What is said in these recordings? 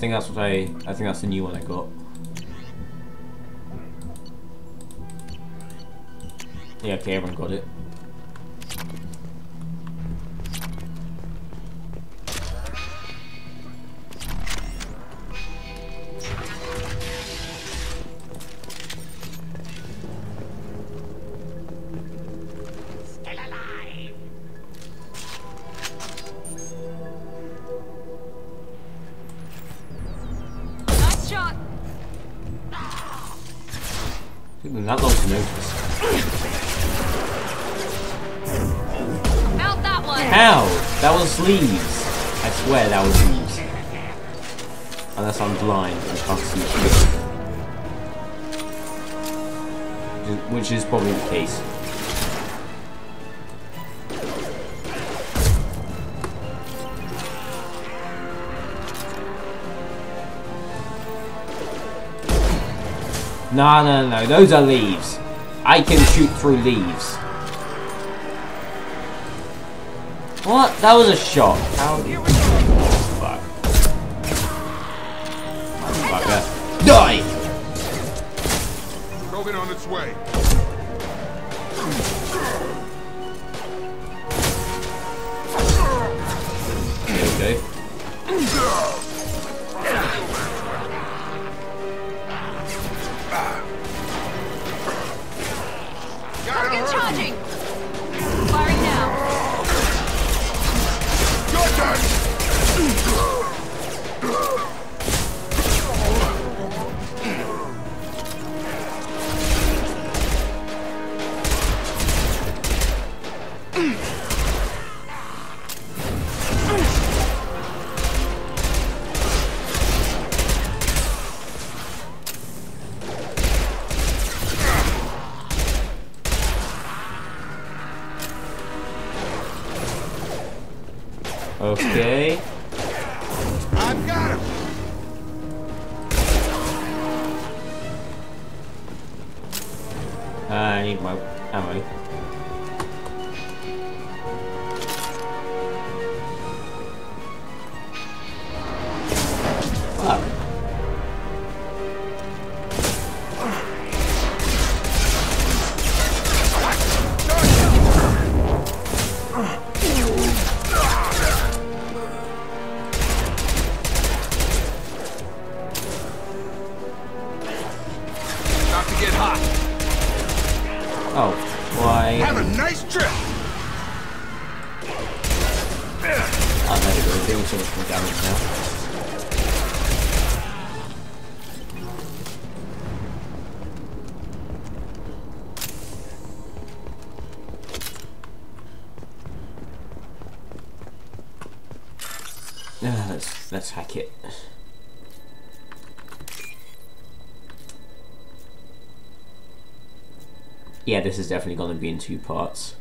Think that's what I. I think that's the new one I got. Yeah, okay, everyone got it. Out that one. How? That was leaves. I swear that was leaves. Unless I'm blind and can't see shit. Which is probably the case. No, no, no, those are leaves. I can shoot through leaves. What? That was a shot. How? Fuck. Motherfucker. Die! On its way. There charging. Okay. I've got him! Uh, I need my ammo. Ah, let's let's hack it. Yeah, this is definitely going to be in two parts.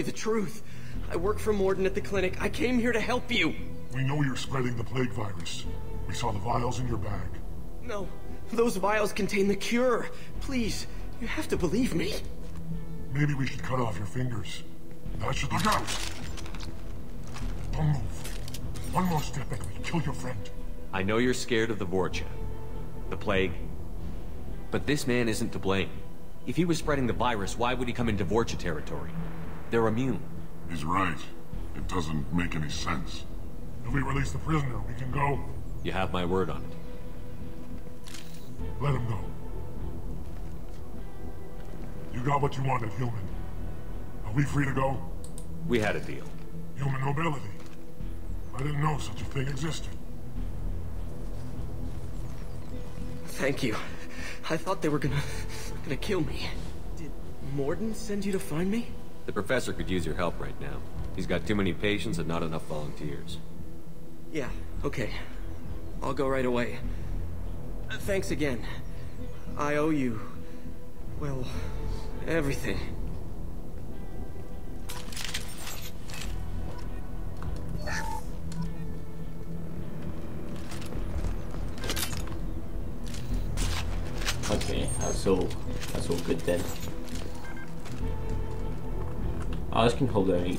You the truth. I work for Mordin at the clinic. I came here to help you. We know you're spreading the plague virus. We saw the vials in your bag. No, those vials contain the cure. Please, you have to believe me. Maybe we should cut off your fingers. That should Look out! Don't move. One more step and we kill your friend. I know you're scared of the Vorcha, the plague, but this man isn't to blame. If he was spreading the virus, why would he come into Vorcha territory? They're immune. He's right. It doesn't make any sense. If we release the prisoner, we can go. You have my word on it. Let him go. You got what you wanted, human. Are we free to go? We had a deal. Human nobility. I didn't know such a thing existed. Thank you. I thought they were gonna... gonna kill me. Did Mordin send you to find me? The professor could use your help right now. He's got too many patients and not enough volunteers. Yeah, okay. I'll go right away. Uh, Thanks again. I owe you. Well, everything. Okay, that's all. That's all good then. Oh, this can hold only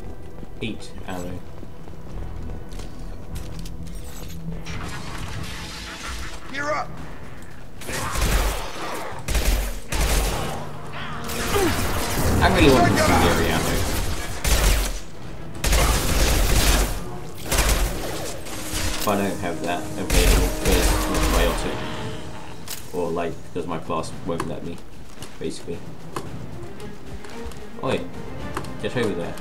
eight ammo. You're up. I really want some secondary ammo. If I don't have that available because it's biotic. Or like because my class won't let me, basically. Oi, get over there.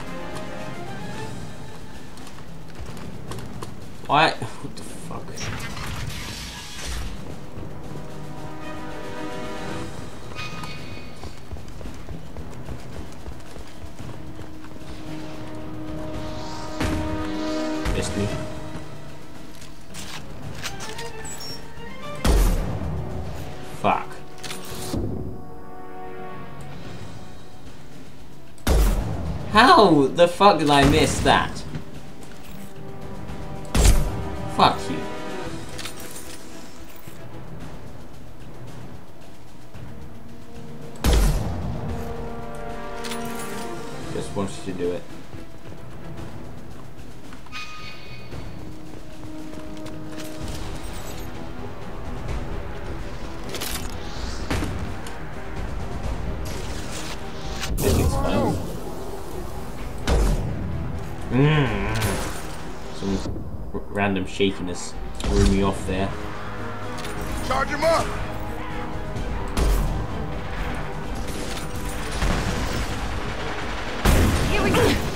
Why? What the fuck? The fuck did I miss that? Random shakiness threw me off there. Charge him up. Here we go.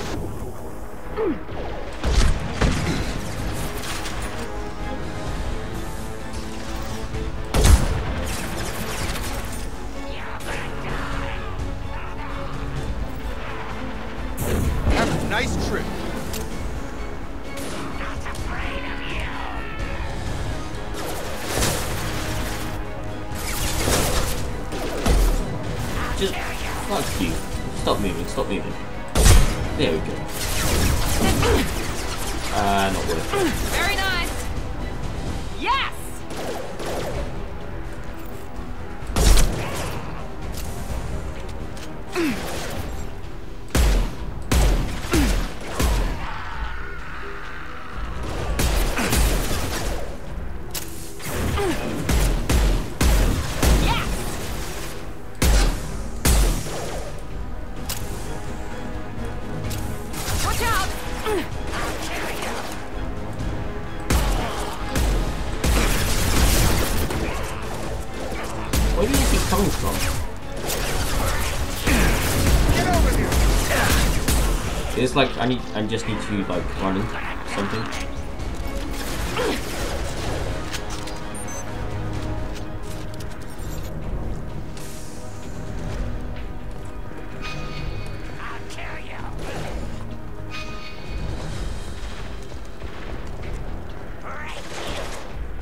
I need I just need to like run something.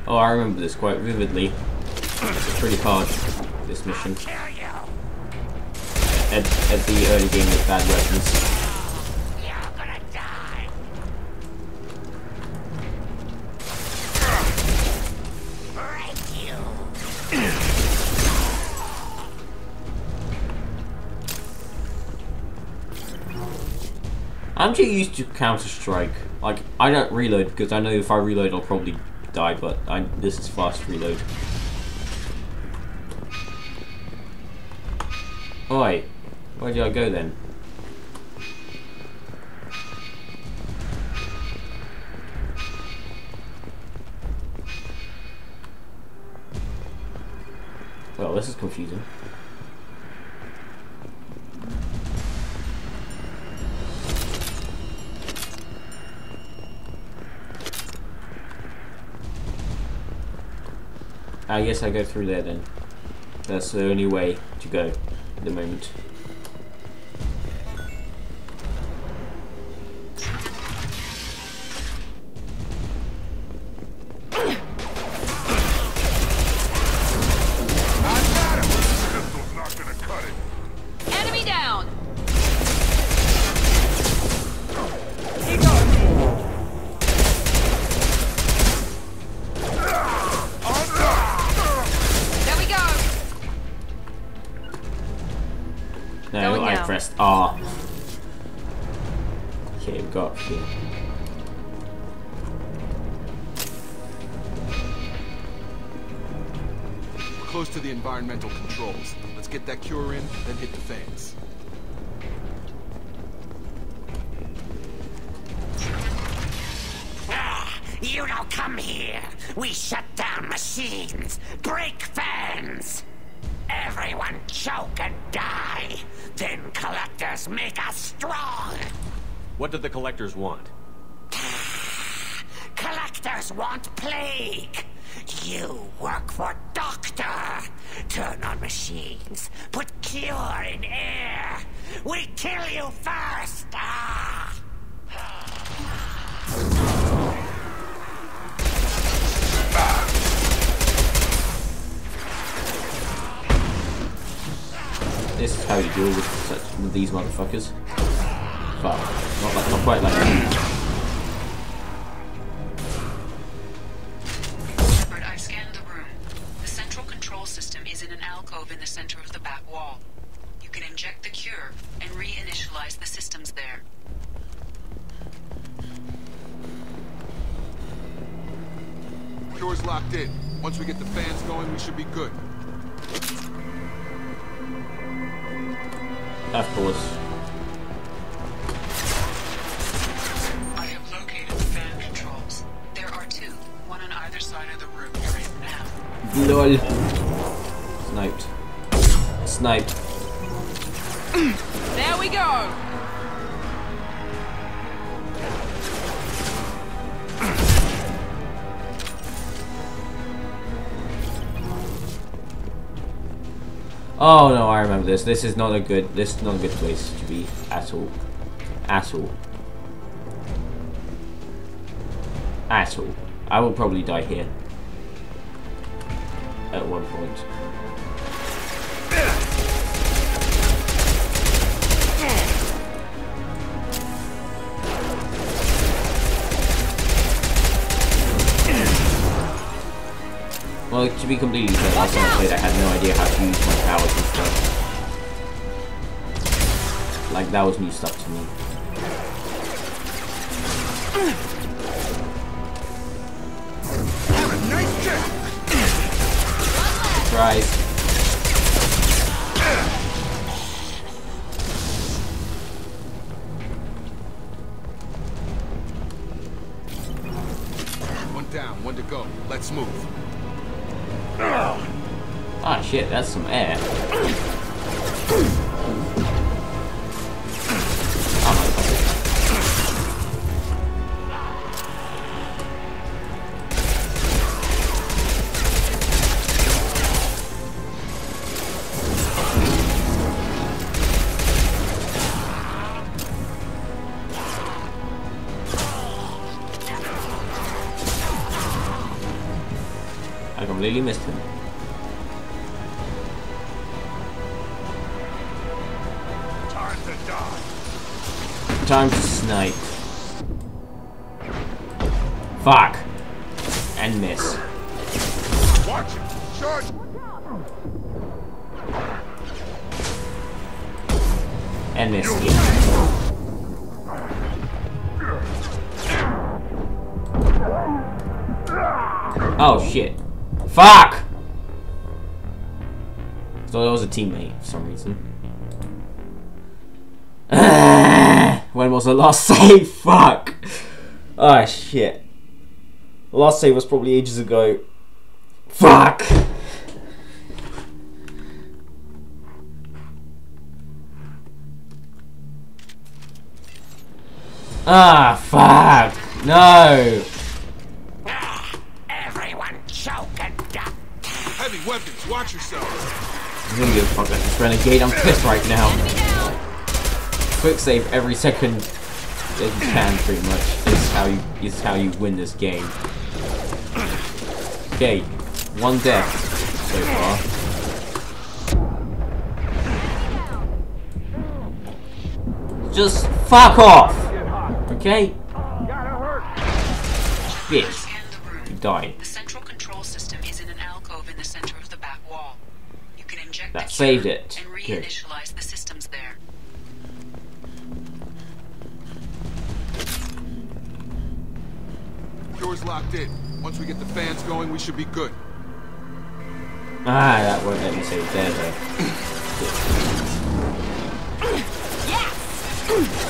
Oh, I remember this quite vividly. It's pretty hard, this mission. At, at the early game with bad weapons. I'm too used to Counter Strike. Like I don't reload because I know if I reload I'll probably die, but I this is fast reload. Oi, where do I go then? Well, this is confusing. I guess I go through there then. That's the only way to go at the moment. Close to the environmental controls. Let's get that cure in, then hit the fans. Ah, You don't come here. We shut down machines, break fans. Everyone choke and die. Then collectors make us strong. What do the collectors want? Collectors want plague. You work for Doctor. Turn on machines. Put cure in air. We kill you first. Ah. This is how you deal with such with these motherfuckers. But not like not quite like Shepard, I've scanned the room. The central control system is in an alcove in the center of the back wall. You can inject the cure and reinitialize the systems there. Cure's locked in. Once we get the fans going, we should be good. of course. LOL. Sniped. Sniped. There we go. Oh no, I remember this. This is not a good this is not a good place to be at all. At all. At all. I will probably die here. At one point. Well, to be completely fair, last time I played I had no idea how to use my powers and stuff. Like, that was new stuff to me. Surprise. One down, one to go. Let's move. Ah shit, that's some air. Completely missed him. Time to die. Time to snipe. Fuck. And miss. Watch it. Charge. And miss again. Oh shit. Fuck! So that was a teammate for some reason. when was the last save? Fuck! Oh shit. The last save was probably ages ago. Fuck! Ah, fuck! No! Watch yourself. I'm gonna give a fuck about this renegade. I'm pissed right now. Quick save every second that you can, pretty much. Is how you is how you win this game. Okay, one death so far. Just fuck off, okay? Bitch, Scan the room. you died. saved it. And reinitialize the systems there. Doors locked in. Once we get the fans going, we should be good. Ah, that won't let me save there though.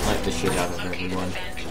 like the shit out of everyone.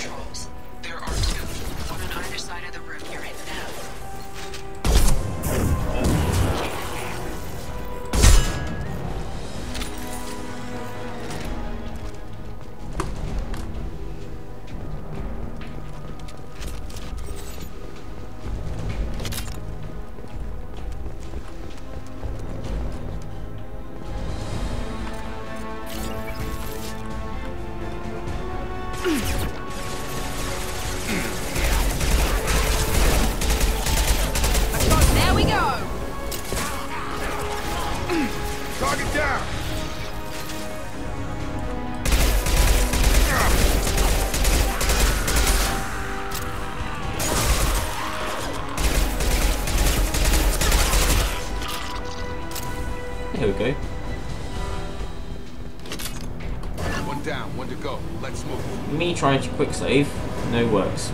Down, one to go. Let's move. Me trying to quick save, no works.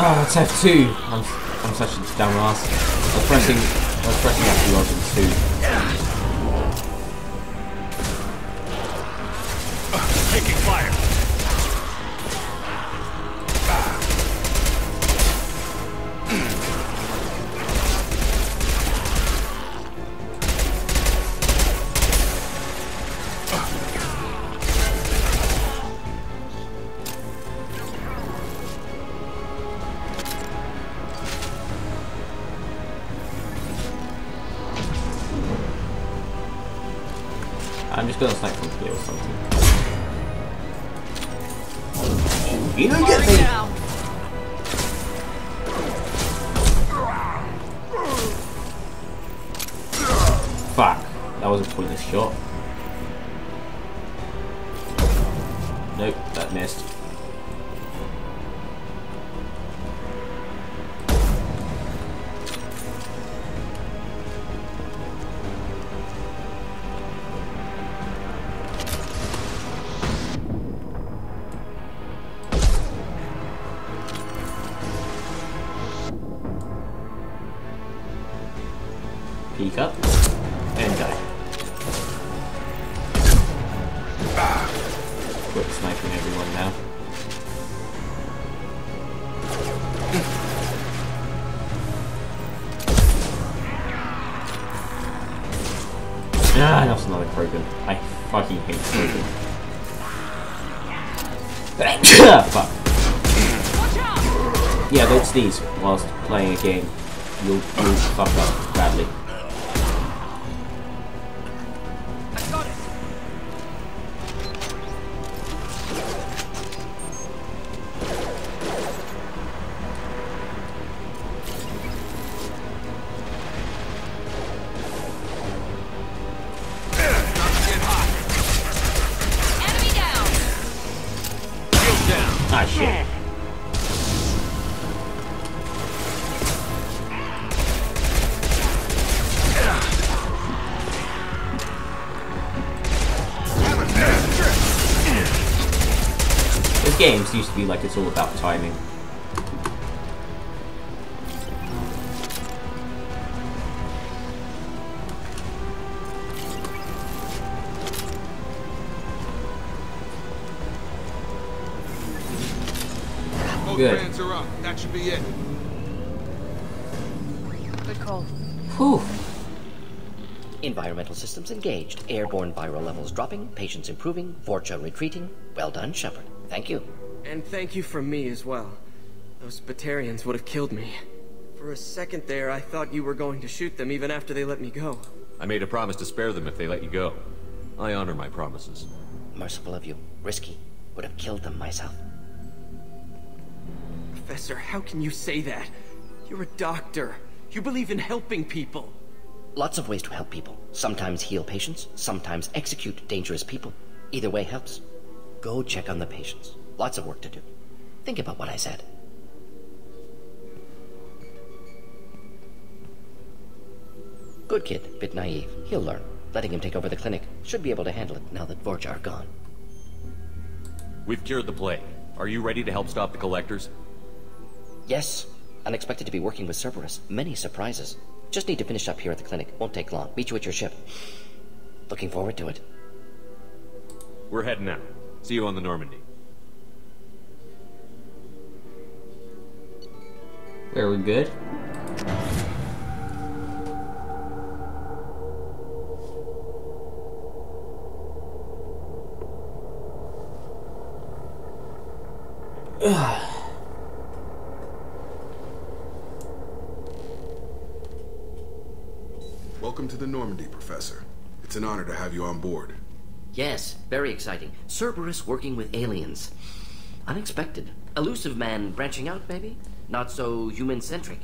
Ah, it's F2. I'm, I'm such a dumbass. I was pressing, I was pressing F2 rather Ah, that's another Krogan. I fucking hate Krogan. Fuck. Yeah, don't sneeze whilst playing a game. You'll, you'll fuck up badly. It's all about timing. Good. fans are up. That should be it. Good call. Whew. Environmental systems engaged. Airborne viral levels dropping. Patients improving. Vorcha retreating. Well done, Shepard. Thank you. And thank you from me as well. Those Batarians would have killed me. For a second there, I thought you were going to shoot them even after they let me go. I made a promise to spare them if they let you go. I honor my promises. Merciful of you. Risky. Would have killed them myself. Professor, how can you say that? You're a doctor. You believe in helping people. Lots of ways to help people. Sometimes heal patients, sometimes execute dangerous people. Either way helps. Go check on the patients. Lots of work to do. Think about what I said. Good kid, bit naive. He'll learn. Letting him take over the clinic should be able to handle it now that Vorcha are gone. We've cured the plague. Are you ready to help stop the collectors? Yes. Unexpected to be working with Cerberus. Many surprises. Just need to finish up here at the clinic. Won't take long. Meet you at your ship. Looking forward to it. We're heading out. See you on the Normandy. Very good. Welcome to the Normandy, Professor. It's an honor to have you on board. Yes, very exciting. Cerberus working with aliens. Unexpected. Illusive man branching out, maybe? Not so human-centric.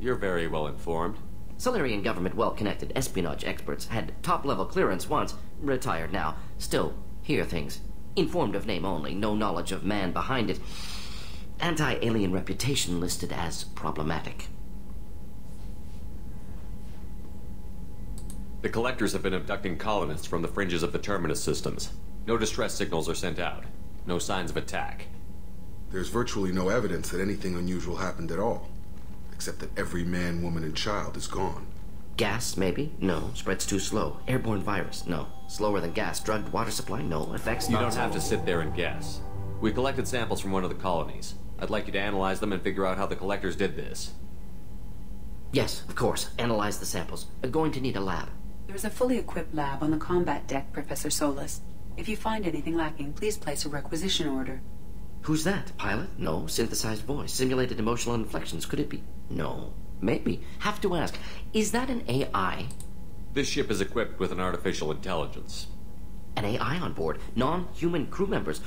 You're very well informed. Salarian government well-connected espionage experts had top-level clearance once, retired now. Still, hear things. Informed of name only, no knowledge of man behind it. Anti-alien reputation listed as problematic. The collectors have been abducting colonists from the fringes of the terminus systems. No distress signals are sent out. No signs of attack. There's virtually no evidence that anything unusual happened at all. Except that every man, woman, and child is gone. Gas, maybe? No. Spreads too slow. Airborne virus? No. Slower than gas. Drugged water supply? No. Effects You not don't have to sit there and guess. We collected samples from one of the colonies. I'd like you to analyze them and figure out how the collectors did this. Yes, of course. Analyze the samples. Uh, going to need a lab. There's a fully equipped lab on the combat deck, Professor Solus. If you find anything lacking, please place a requisition order. Who's that? Pilot? No. Synthesized voice. Simulated emotional inflections. Could it be? No. Maybe. Have to ask. Is that an AI? This ship is equipped with an artificial intelligence. An AI on board? Non-human crew members?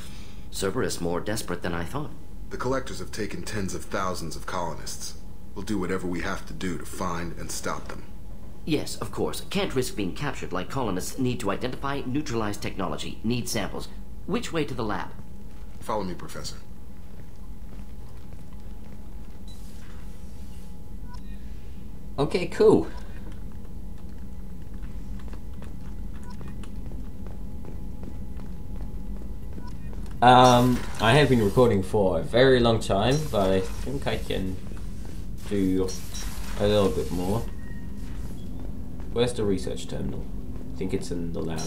Cerberus more desperate than I thought. The collectors have taken tens of thousands of colonists. We'll do whatever we have to do to find and stop them. Yes, of course. Can't risk being captured like colonists need to identify, neutralize technology, need samples. Which way to the lab? Follow me, Professor. Okay, cool. Um, I have been recording for a very long time, but I think I can do a little bit more. Where's the research terminal? I think it's in the lab.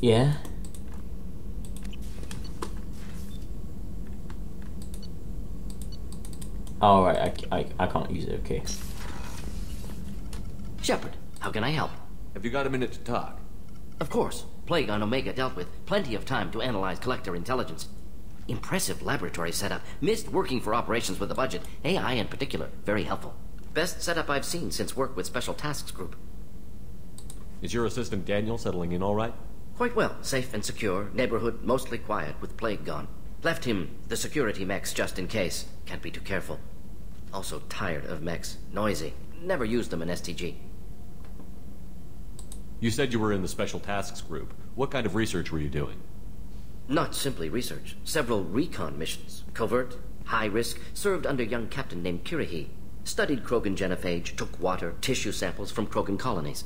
Yeah. all right i can't use it. Okay. Shepard, how can I help? Have you got a minute to talk? Of course. Plague on Omega dealt with. Plenty of time to analyze collector intelligence. Impressive laboratory setup. Missed working for operations with a budget. AI in particular. Very helpful. Best setup I've seen since work with Special Tasks Group. Is your assistant Daniel settling in all right? Quite well. Safe and secure. Neighborhood mostly quiet with Plague gone. Left him the security mechs just in case. Can't be too careful. Also tired of mechs. Noisy. Never used them in STG. You said you were in the Special Tasks Group. What kind of research were you doing? Not simply research. Several recon missions. Covert, high risk, served under young captain named Kirrahe. Studied Krogan genophage, took water, tissue samples from Krogan colonies.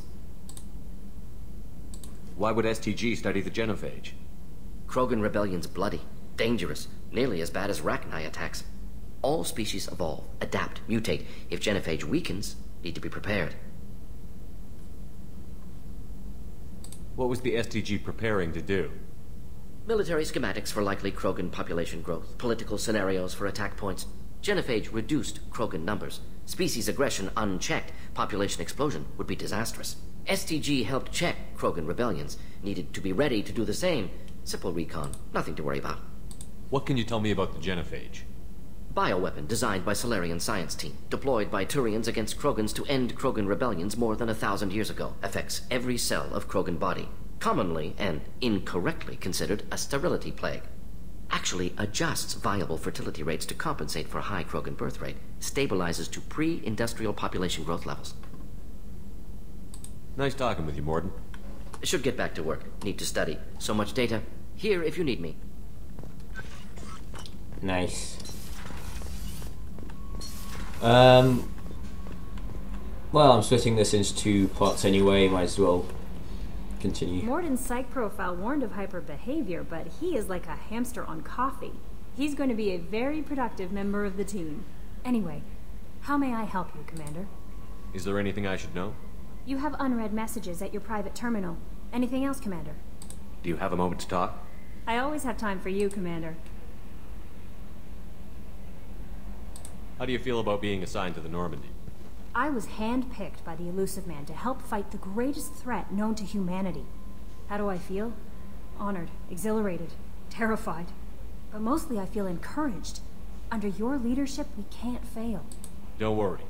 Why would STG study the genophage? Krogan rebellion's bloody, dangerous, nearly as bad as Rachni attacks. All species evolve, adapt, mutate. If genophage weakens, need to be prepared. What was the STG preparing to do? Military schematics for likely Krogan population growth, political scenarios for attack points. Genophage reduced Krogan numbers. Species aggression unchecked, population explosion would be disastrous. STG helped check Krogan rebellions, needed to be ready to do the same. Simple recon, nothing to worry about. What can you tell me about the genophage? Bioweapon designed by Salarian science team, deployed by Turians against Krogans to end Krogan rebellions more than a thousand years ago. Affects every cell of Krogan body. Commonly and incorrectly considered a sterility plague. Actually adjusts viable fertility rates to compensate for high Krogan birth rate. Stabilizes to pre-industrial population growth levels. Nice talking with you, Mordin. Should get back to work. Need to study. So much data. Here if you need me. Nice. Um, Well, I'm splitting this into two parts anyway, might as well continue. Mordin's psych profile warned of hyper behavior, but he is like a hamster on coffee. He's going to be a very productive member of the team. Anyway, how may I help you, Commander? Is there anything I should know? You have unread messages at your private terminal. Anything else, Commander? Do you have a moment to talk? I always have time for you, Commander. How do you feel about being assigned to the Normandy? I was handpicked by the Illusive Man to help fight the greatest threat known to humanity. How do I feel? Honored, exhilarated, terrified. But mostly I feel encouraged. Under your leadership, we can't fail. Don't worry.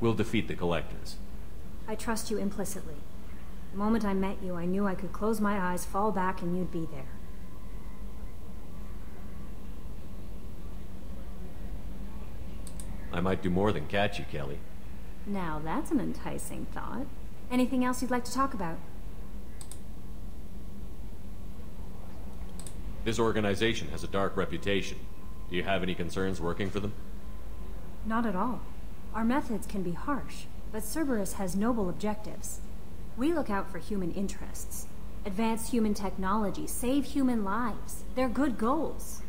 We'll defeat the Collectors. I trust you implicitly. The moment I met you, I knew I could close my eyes, fall back, and you'd be there. I might do more than catch you, Kelly. Now that's an enticing thought. Anything else you'd like to talk about? This organization has a dark reputation. Do you have any concerns working for them? Not at all. Our methods can be harsh, but Cerberus has noble objectives. We look out for human interests, advance human technology, save human lives. They're good goals.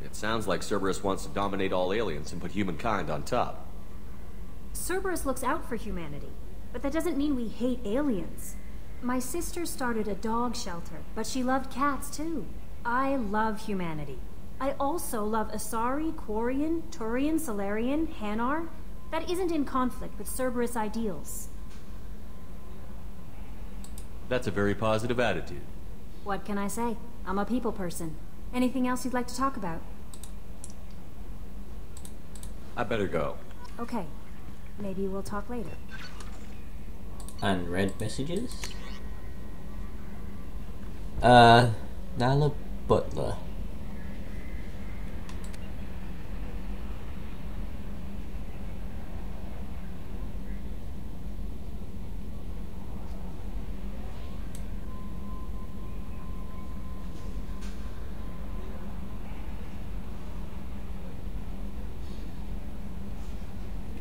It sounds like Cerberus wants to dominate all aliens and put humankind on top. Cerberus looks out for humanity, but that doesn't mean we hate aliens. My sister started a dog shelter, but she loved cats too. I love humanity. I also love Asari, Quarian, Turian, Salarian, Hanar. That isn't in conflict with Cerberus ideals. That's a very positive attitude. What can I say? I'm a people person. Anything else you'd like to talk about? I better go. Okay. Maybe we'll talk later. Unread messages. Uh, Nala Butler.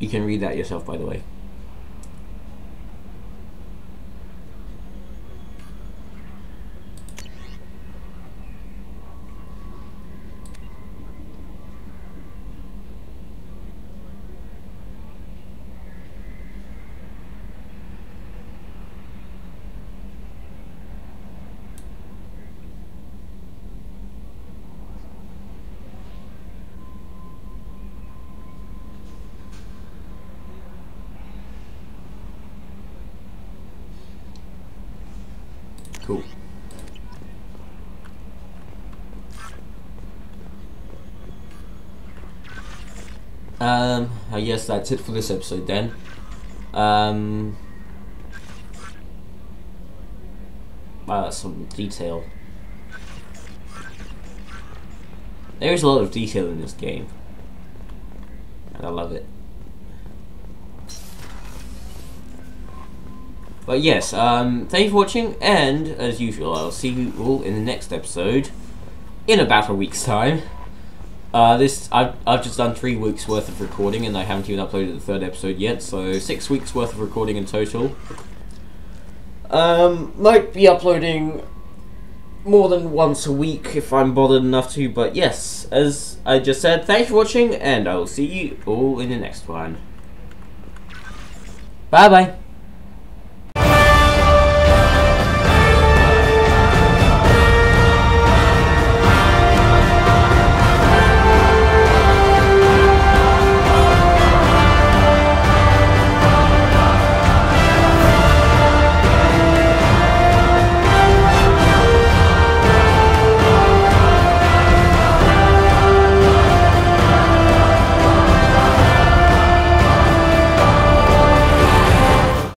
You can read that yourself, by the way. Cool. Um, I guess that's it for this episode then. Um, wow, that's some detail. There is a lot of detail in this game, and I love it. But yes, um, thank you for watching, and as usual, I'll see you all in the next episode in about a week's time. Uh, this I've I've just done three weeks worth of recording, and I haven't even uploaded the third episode yet, so six weeks worth of recording in total. Um, might be uploading more than once a week if I'm bothered enough to, but yes, as I just said, thanks for watching, and I will see you all in the next one. Bye bye.